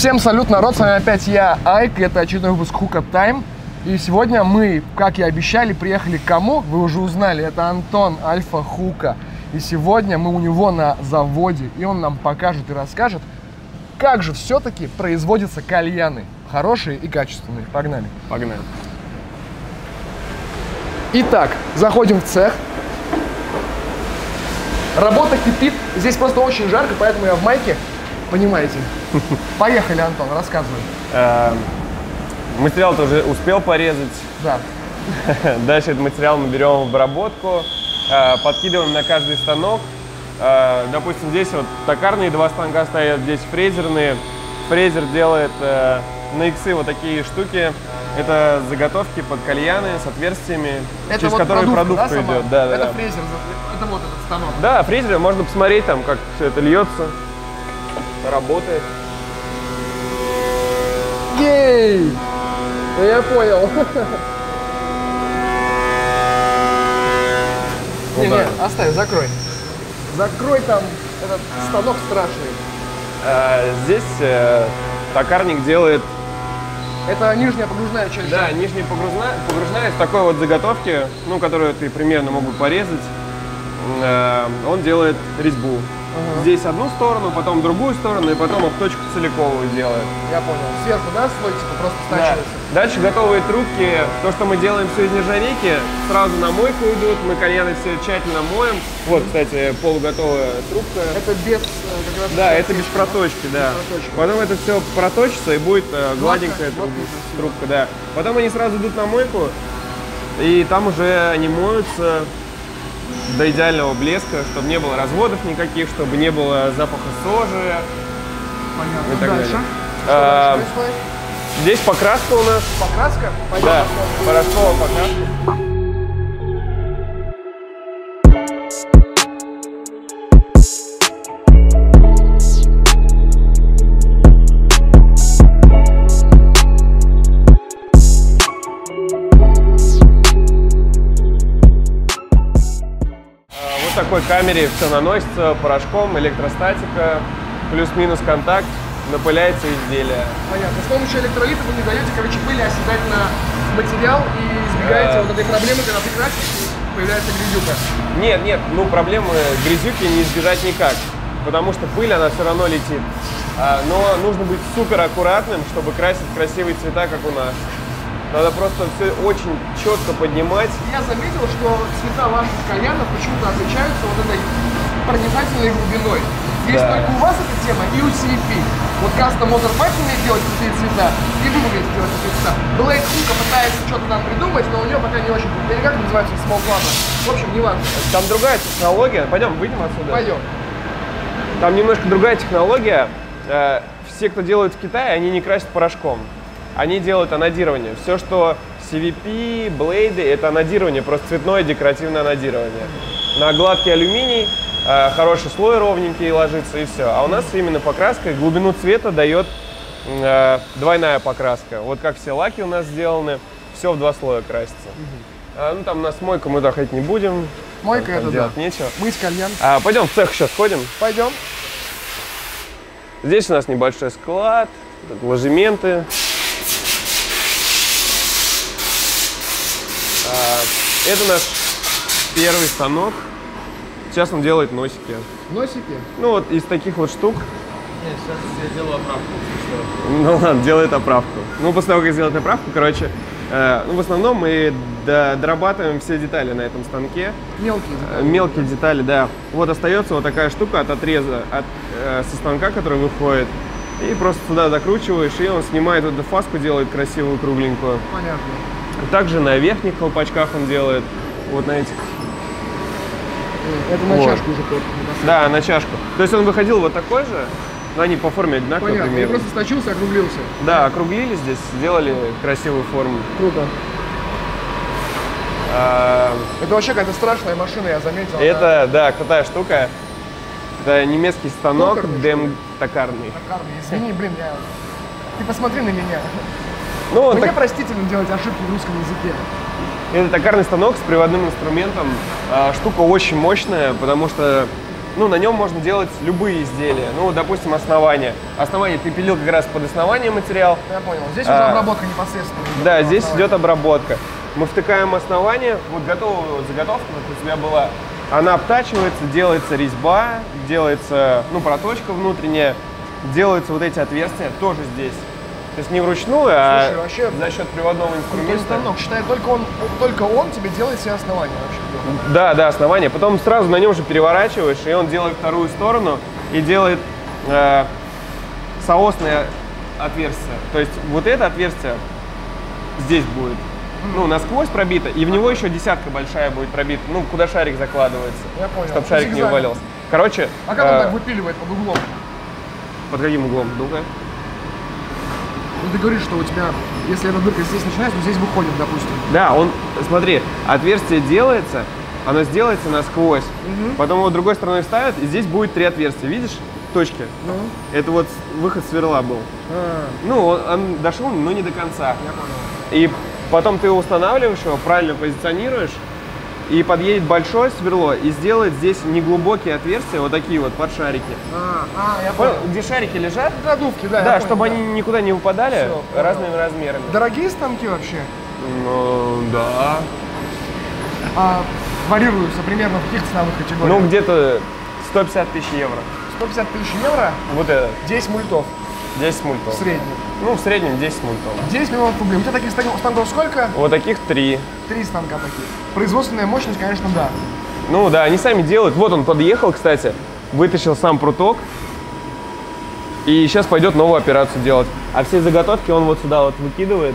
Всем салют, народ, с вами опять я, Айк, это очередной выпуск Хука Тайм. И сегодня мы, как и обещали, приехали к кому? Вы уже узнали, это Антон Альфа Хука. И сегодня мы у него на заводе, и он нам покажет и расскажет, как же все-таки производятся кальяны. Хорошие и качественные. Погнали. Погнали. Итак, заходим в цех. Работа кипит. Здесь просто очень жарко, поэтому я в майке. Понимаете. Поехали, Антон, рассказывай. Эм, Материал ты уже успел порезать. Да. Дальше этот материал мы берем в обработку, э, подкидываем на каждый станок. Э, Допустим, здесь вот токарные два станка стоят, здесь фрезерные. Фрезер делает э, на иксы вот такие штуки. Это заготовки под кальяны с отверстиями, Это через вот которые продувка, продукт да, идет. Да, Это да. фрезер, это вот этот станок. Да, фрезер, можно посмотреть там, как все это льется, работает. Ей! Да я понял. Не, не, оставь, закрой. Закрой там этот станок страшный. Э, Здесь э, токарник делает Это нижняя погружная часть. Да, нижняя погружная, погружная из такой вот заготовки, ну, которую ты примерно мог бы порезать. Э, Он делает резьбу. Ага. Здесь одну сторону, потом другую сторону, и потом обточку целиковую делает. Я понял. Сверху, да, слой типа просто Да. стачивается? Дальше готовые трубки. То, что мы делаем все из нержавейки, сразу на мойку идут. Мы кальяны все тщательно моем. Вот, кстати, полуготовая трубка. Это без э, как раз Да, это без проточки, да. проточки. Потом это все проточится и будет э, гладенькая труб- гладко красиво. трубка, да. Потом они сразу идут на мойку, и там уже они моются до идеального блеска, чтобы не было разводов никаких, чтобы не было запаха сожи. Понятно. и так Дальше. далее. Что А, дальше происходит? Здесь покраска у нас. Покраска? Пойдем Да, порошковая покраска. Такой камере все наносится порошком, электростатика, плюс-минус контакт, напыляется изделие. Понятно. С помощью электролита вы не даете, короче, пыли оседать на материал и избегаете вот этой проблемы, когда ты красишь, появляется грязюка. Нет, нет, ну проблемы грязюки не избежать никак, потому что пыль, она все равно летит. А, но нужно быть супер аккуратным, чтобы красить красивые цвета, как у нас. Надо просто все очень четко поднимать. Я заметил, что цвета ваших кальянов почему-то отличаются вот этой проницательной глубиной. Есть Да. только у вас эта тема и у CP. Вот Custom Motor Patch умеет делать крутые цвета, и вы умеете делать крутые цвета. Blade Hook пытается что-то там придумать, но у нее пока не очень. Или как называется, Small Club. В общем, не важно. Там другая технология. Пойдем, выйдем отсюда. Пойдем. Там немножко другая технология. Э, Все, кто делают в Китае, они не красят порошком. Они делают анодирование. Все, что CVP, блейды, это анодирование, просто цветное декоративное анодирование. На гладкий алюминий э, хороший слой ровненький ложится и все. А у нас именно покраска, глубину цвета дает э, двойная покраска. Вот как все лаки у нас сделаны, все в два слоя красится. А, ну там на мойку мы доходить не будем. Мойка Там это да. делать нечего. Мы с кальян. А, пойдем в цех сейчас сходим. Пойдем. Здесь у нас небольшой склад, ложементы. Это наш первый станок. Сейчас он делает носики. Носики. Ну вот из таких вот штук. Нет, сейчас я делаю оправку. Ну ладно, делает оправку. Ну после того, как сделать оправку, короче, э, ну в основном мы до- дорабатываем все детали на этом станке. Мелкие. Э, Мелкие детали, да. Вот остается вот такая штука от отреза, от, э, со станка, который выходит. И просто туда закручиваешь, и он снимает эту фаску, делает красивую, кругленькую. Понятно. Также на верхних колпачках он делает, вот на этих. Это на Вот. чашку уже кот. Да, на чашку. То есть он выходил вот такой же, но они по форме одинаковые Понятно. Примерно. просто сточился, округлился. Да, округлили здесь, сделали красивую форму. Круто. А, Это вообще какая-то страшная машина, я заметил. она это, да, крутая штука. Это немецкий станок, Токарный, дем токарный. Токарный. Извини, блин, я... Ты посмотри на меня. Ну, Мне так- простительно делать ошибки в русском языке. Это токарный станок с приводным инструментом. А, Штука очень мощная, потому что ну, на нем можно делать любые изделия. Ну, допустим, основание. Основание ты пилил как раз под основание материал. Я понял. Здесь А, уже обработка непосредственно. Да, здесь идет обработка. Мы втыкаем основание, вот готовую заготовку, как у тебя была, она обтачивается, делается резьба, делается, ну, проточка внутренняя, делаются вот эти отверстия тоже здесь. То есть не вручную, а Слушай, вообще за счет приводного инструмента. станок. Считай, только он, только он тебе делает все основания вообще. Да, да, основание. Потом сразу на нем же переворачиваешь, и он делает вторую сторону и делает э, соосное отверстие. То есть вот это отверстие здесь будет, ну, насквозь пробито, и в него еще десятка большая будет пробита, ну, куда шарик закладывается, Я понял. чтобы шарик не увалился. Короче, А как он э, так выпиливает под углом? под каким углом? Ну-ка. Ну ты говоришь, что у тебя, если эта дырка здесь начинается, то здесь выходит, допустим. Да, он, смотри, отверстие делается, оно сделается насквозь, потом его другой стороной ставят, и здесь будет три отверстия, видишь? Точки. Ну, Это вот выход сверла был. а, Ну, он, он дошел, но не до конца. я понял. И потом ты устанавливаешь его, правильно позиционируешь, и подъедет большое сверло и сделает здесь неглубокие отверстия, вот такие вот под шарики. А, а, я Понял, понял. где шарики лежат? Продувки, да. Да, понял, чтобы да. они никуда не выпадали понял. разными размерами. Дорогие станки вообще? Ну, да. А, варьируются примерно в каких ценовых категориях? Ну, где-то 150 тысяч евро. 150 тысяч евро, Вот это, 10 мультов 10 мультов. в среднем. Ну, в среднем 10 мультов. 10 миллионов рублей. У тебя таких станков сколько? Вот таких три. Три станка таких. Производственная мощность, конечно, да. Ну да, они сами делают. Вот он подъехал, кстати, вытащил сам пруток. И сейчас пойдет новую операцию делать. А все заготовки он вот сюда вот выкидывает.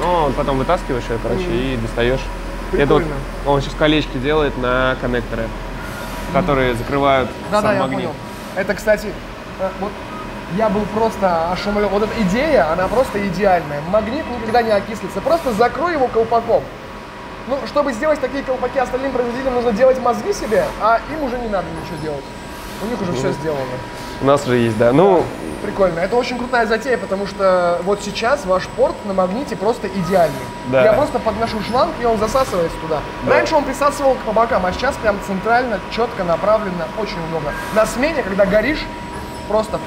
Ну, потом вытаскиваешь ее, короче, и достаешь. Это вот Прикольно. он сейчас колечки делает на коннекторы, которые закрывают Да, сам да, я магнит. понял. Это, кстати, э, вот я был просто ошеломлен. Вот эта идея, она просто идеальная. Магнит никогда не окислится. Просто закрой его колпаком. Ну, чтобы сделать такие колпаки остальным производителям, нужно делать мозги себе, а им уже не надо ничего делать. У них уже все сделано. У нас же есть, да. Ну, Прикольно. Это очень крутая затея, потому что вот сейчас ваш порт на магните просто идеальный. Да. Я просто подношу шланг, и он засасывается туда. Раньше он присасывал по бокам, а сейчас прям центрально, четко, направленно, очень удобно. На смене, когда горишь, просто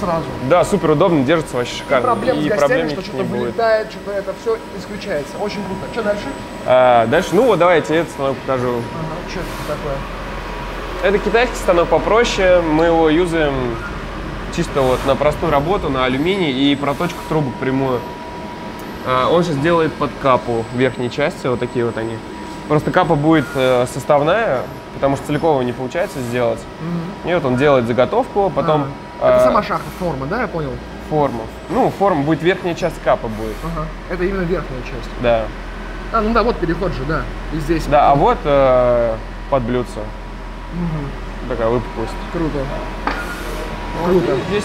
сразу. да, супер удобно, держится вообще шикарно. Проблем с и гостями, проблем что что-то вылетает, что-то это все исключается. Очень круто. Что дальше? А, дальше, ну вот давайте этот станок покажу. Ага, что это такое? Это китайский станок попроще, мы его юзаем чисто вот на простую работу, на алюминий и проточку трубок прямую. А, Он сейчас делает под капу верхней части, вот такие вот они. Просто капа будет э, составная, потому что целикового не получается сделать. И вот он делает заготовку, потом А, это э, сама шахта, форма, да, я понял? форму. Ну, форма будет верхняя часть капа будет, Ага. Это именно верхняя часть. да. А, ну да, вот переход же, да. И здесь. Да, а вот э, под блюдце. Мгм. Такая выпуклость. Круто. Круто. И Здесь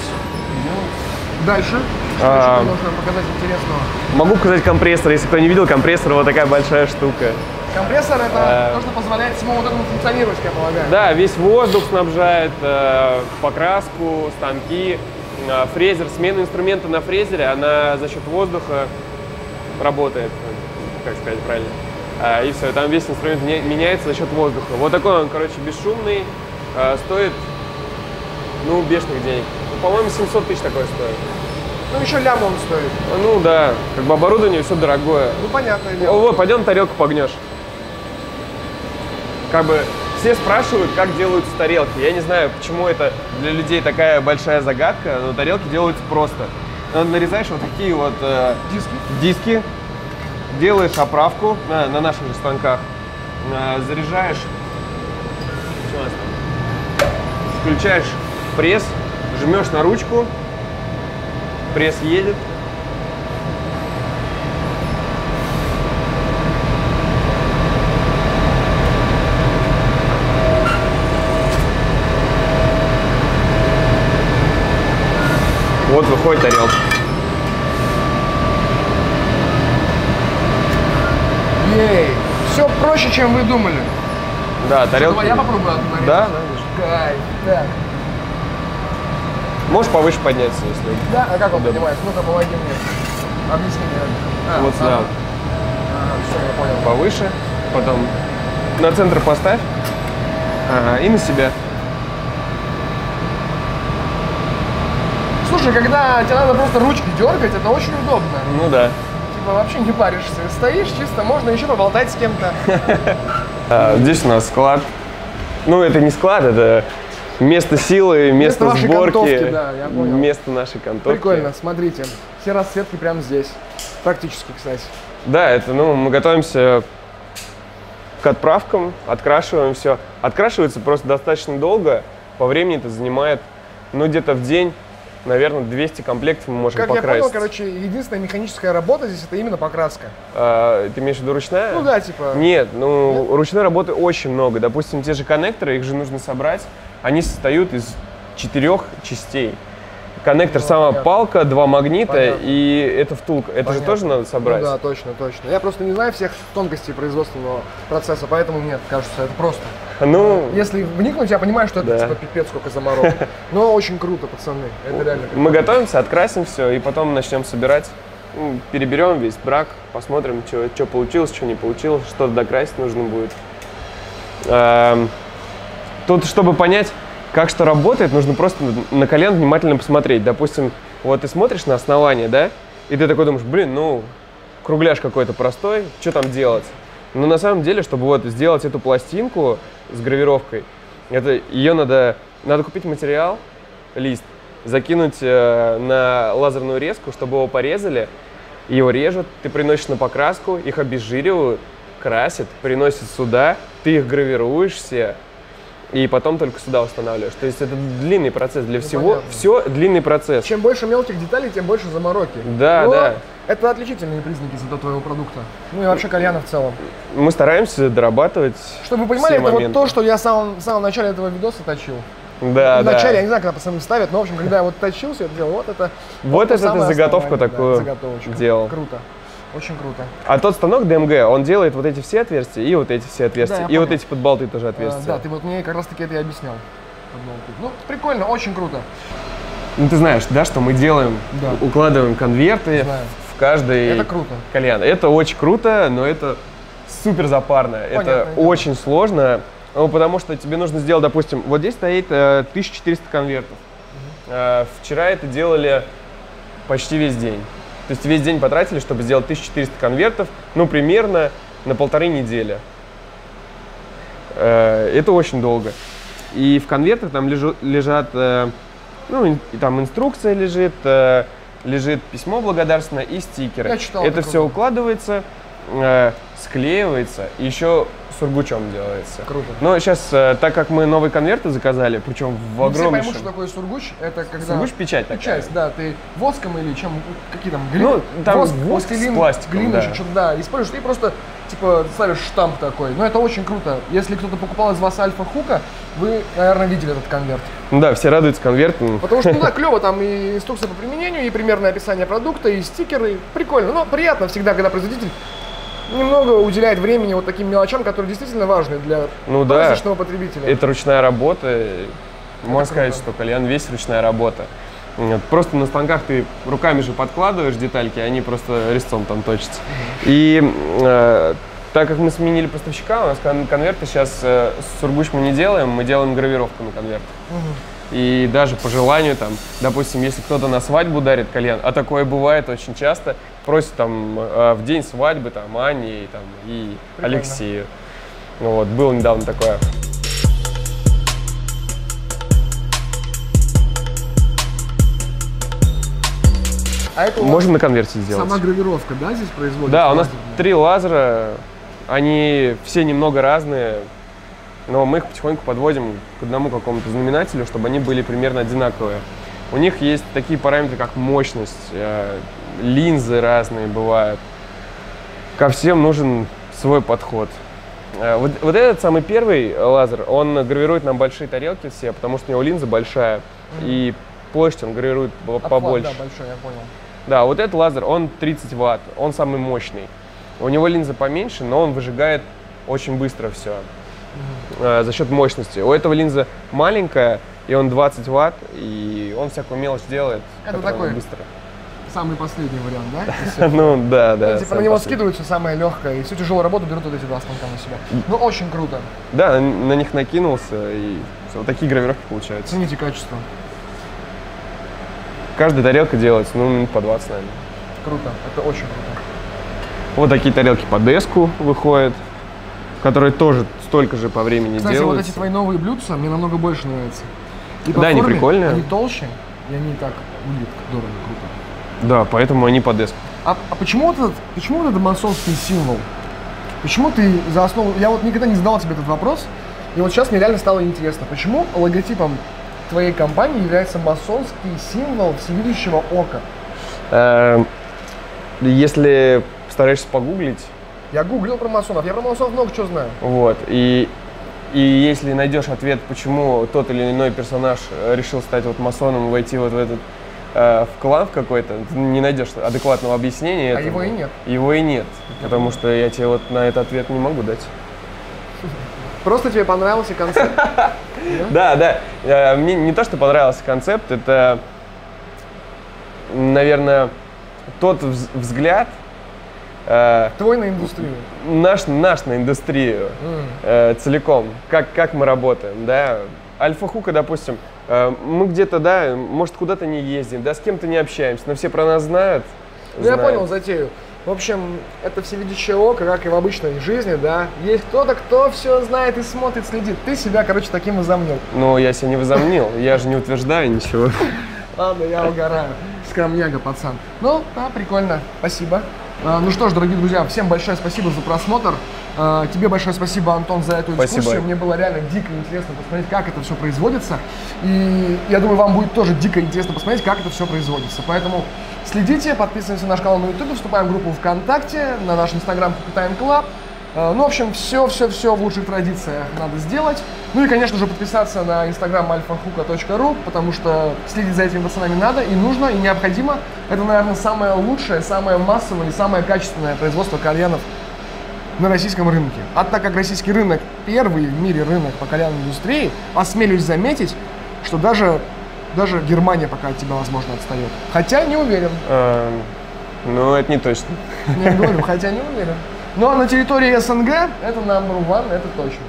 Дальше. Что А. еще можно показать интересного? Могу показать компрессор, если кто не видел, компрессор вот такая большая штука. Компрессор это А. то, что позволяет всему вот этому функционировать, я полагаю. Да, весь воздух снабжает, э, покраску, станки, э, фрезер, смена инструмента на фрезере, она за счет воздуха работает, э, как сказать правильно. А, и все, там весь инструмент меня- меняется за счет воздуха. Вот такой он, короче, бесшумный, э, стоит, ну, бешеных денег. Ну, По-моему, 700 тысяч такой стоит. Ну еще лям он стоит. Ну да, как бы оборудование все дорогое. Ну понятное О, вот, пойдем тарелку погнешь. Как бы все спрашивают, как делаются тарелки. Я не знаю, почему это для людей такая большая загадка, но тарелки делаются просто. Э, Нарезаешь вот такие вот э, Диски. диски, делаешь оправку на, на наших же станках, э, заряжаешь, включаешь пресс, жмешь на ручку, пресс едет, вот выходит тарелка. Ей. Все проще, чем вы думали. Да, тарелка. Давай я попробую одну нарезать. Да, Кайф. Так. Можешь повыше подняться, если. Да, а как он Удобно. поднимается? Ну-ка, помоги мне. Объясни мне. А, Вот сюда. Ага, все, я понял. Повыше, потом на центр поставь. Ага, и на себя. Слушай, когда тебе надо просто ручки дергать, это очень удобно. Ну да. Типа вообще не паришься. Стоишь чисто, можно еще поболтать с кем-то. А, здесь у нас склад. Ну, это не склад, это место силы, место, Место сборки, контовки, да, я понял. место нашей контовки. Прикольно, смотрите. Все расцветки прямо здесь. Практически, кстати. Да, это, ну, мы готовимся к отправкам, открашиваем все. Открашивается просто достаточно долго. По времени это занимает, ну, где-то в день, наверное, 200 комплектов мы можем Как я покрасить. понял, короче, единственная механическая работа здесь это именно покраска. А, ты имеешь в виду ручная? Ну да, типа. Нет, ну, ручной работы очень много. Допустим, те же коннекторы, их же нужно собрать. Они состоят из четырех частей. Коннектор, Ну, сама понятно. палка, два магнита Понятно. и это втулка. Это же Понятно. тоже надо собрать. Ну да, точно, точно. Я просто не знаю всех тонкостей производственного процесса, поэтому нет, кажется, это просто. Ну, Если вникнуть, я понимаю, что это Да. типа пипец сколько заморок. Но очень круто, пацаны. Это реально мы готовимся, открасим все, и потом начнем собирать. Ну, Переберем весь брак, посмотрим, что получилось, что не получилось, что докрасить нужно будет. Эм, Тут, чтобы понять, как что работает, нужно просто на колен внимательно посмотреть. Допустим, вот ты смотришь на основание, да, и ты такой думаешь, блин, ну, кругляш какой-то простой, что там делать? Но на самом деле, чтобы вот сделать эту пластинку с гравировкой, это ее надо, надо купить материал, лист, закинуть э, на лазерную резку, чтобы его порезали, его режут, ты приносишь на покраску, их обезжиривают, красят, приносят сюда, ты их гравируешь все, и потом только сюда устанавливаешь. То есть это длинный процесс для всего, понятно. все длинный процесс. Чем больше мелких деталей, тем больше замороки. Да, Но да. Это отличительные признаки зато твоего продукта. Ну и вообще кальяна в целом. Мы стараемся дорабатывать. Чтобы вы понимали, это моменты. вот то, что я в самом, в самом начале этого видоса точил. Да, в да. начале, я не знаю, когда пацаны ставят, но, в общем, когда я вот точил все это дело, вот это... Вот то это ты заготовку такую заготовочку. делал. Круто. Очень круто. А тот станок DMG, он делает вот эти все отверстия и вот эти все отверстия. я и вот эти подболты тоже А, отверстия. да, ты вот мне как раз таки это и объяснял. Ну, прикольно, очень круто. Ну ты знаешь, да, что мы делаем, Да. укладываем конверты Знаю. Каждый Это круто. кальян. Это очень круто, но это супер запарно. это дело. очень сложно, ну, потому что тебе нужно сделать, допустим, вот здесь стоит э, 1400 конвертов. Э, вчера это делали почти весь день. То есть весь день потратили, чтобы сделать 1400 конвертов, ну, примерно на полторы недели. Э, Это очень долго. И в конвертах там лежу- лежат, э, ну, и там инструкция лежит, э, лежит письмо благодарственное и стикеры. Я читал, Это все круто. укладывается, э, склеивается, и еще сургучом делается. Круто. Но сейчас, так как мы новые конверты заказали, причем в Не все поймут, что такое сургуч. Это когда... Сургуч печать такая. Печать, да. Ты воском или чем, какие там, гли... Ну, там воск, воск с пластилин, пластиком, глина, да. еще что-то, да, используешь, и просто, типа, ставишь штамп такой. Но это очень круто. Если кто-то покупал из вас альфа-хука, вы, наверное, видели этот конверт. Ну да, все радуются конвертам. Потому что, ну да, клево, там и инструкция по применению, и примерное описание продукта, и стикеры. Прикольно. Но приятно всегда, когда производитель немного уделяет времени вот таким мелочам, которые действительно важны для Ну да. потребителя. Это ручная работа. Можно сказать, что кальян весь ручная работа. Просто на станках ты руками же подкладываешь детальки, они просто резцом там точатся. И э, так как мы сменили поставщика, у нас кон- конверты сейчас э, сургуч мы не делаем, мы делаем гравировку на конвертах. И даже по желанию, там, допустим, если кто-то на свадьбу дарит кальян, а такое бывает очень часто, просит там э, в день свадьбы там Ани там, и Прикольно. Алексею. Вот, было недавно такое. А это Можем на конверте сделать. сама гравировка, да, здесь производится? Да, у нас лазерная? три лазера, они все немного разные, но мы их потихоньку подводим к одному какому-то знаменателю, чтобы они были примерно одинаковые. У них есть такие параметры, как мощность, э, линзы разные бывают. Ко всем нужен свой подход. Э, Вот, вот этот самый первый лазер, он гравирует нам большие тарелки все, потому что у него линза большая, и площадь он гравирует Обхват, побольше. Да, большой, я понял. Да, вот этот лазер, он 30 ватт, он самый мощный. У него линза поменьше, но он выжигает очень быстро все за счет мощности. У этого линза маленькая, и он 20 ватт, и он всякую мелочь делает, Это такой быстро. самый последний вариант, да? Ну, да, да. Типа на него последний. скидывают все самое легкое, и всю тяжелую работу берут вот эти два станка на себя. Ну, очень круто. Да, на, них накинулся, и вот такие гравировки получаются. Цените качество. Каждая тарелка делается, ну, минут по 20, наверное. Круто. Это очень круто. Вот такие тарелки по деску выходят, которые тоже столько же по времени Кстати, вот делаются. эти твои новые блюдца мне намного больше нравятся. И Да, они форме прикольные. Они толще, и они так выглядят дорого, круто. Да, поэтому они по деску. А, а почему вот этот, почему вот этот масонский символ? Почему ты за основу... Я вот никогда не задавал тебе этот вопрос, и вот сейчас мне реально стало интересно, почему логотипом твоей компании является масонский символ всевидящего ока? Эм, Если стараешься погуглить, Я гуглил про масонов, я про масонов много чего знаю. вот, и, и если найдешь ответ, почему тот или иной персонаж решил стать вот масоном и войти вот в этот э, в клан какой-то, ты не найдешь адекватного объяснения. А этому. его и нет. Его и нет, потому что я тебе вот на этот ответ не могу дать. Просто тебе понравился концепт. Да, да. Э, Мне не то, что понравился концепт, это, наверное, тот вз- взгляд э, Твой на индустрию. наш, наш на индустрию э, целиком, как, как мы работаем, да. Альфа-хука, допустим, мы где-то, да, может, куда-то не ездим, да, с кем-то не общаемся, но все про нас знают. Ну, я понял затею. В общем, это всевидящее око, как и в обычной жизни, да. Есть кто-то, кто все знает и смотрит, следит. Ты себя, короче, таким возомнил. Ну, я себя не возомнил, я же не утверждаю ничего. Ладно, я угораю. Скромняга, пацан. Ну, да, прикольно. Спасибо. А, Ну что ж, дорогие друзья, всем большое спасибо за просмотр. А, Тебе большое спасибо, Антон, за эту Спасибо. экскурсию. Мне было реально дико интересно посмотреть, как это все производится. И я думаю, вам будет тоже дико интересно посмотреть, как это все производится. Поэтому следите, подписываемся на наш канал на YouTube, вступаем в группу ВКонтакте, на наш инстаграм Time Club. А, Ну, в общем, все-все-все в лучших традициях надо сделать. Ну и, конечно же, подписаться на инстаграм alfahuka.ru, потому что следить за этими пацанами надо и нужно, и необходимо. Это, наверное, самое лучшее, самое массовое и самое качественное производство кальянов на российском рынке. А так как российский рынок первый в мире рынок по кальянной индустрии, осмелюсь заметить, что даже, даже Германия пока от тебя, возможно, отстает. Хотя не уверен. Э, Ну, это не точно. Я говорю, хотя не уверен. Ну а на территории СНГ это number one, это точно.